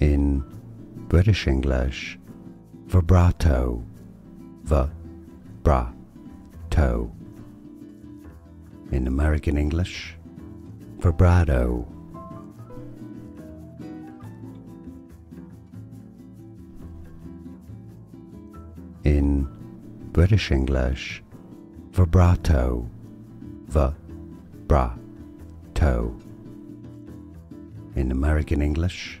In British English, vibrato, v-bra-to. In American English, vibrato. In British English, vibrato, v-bra-to. In American English,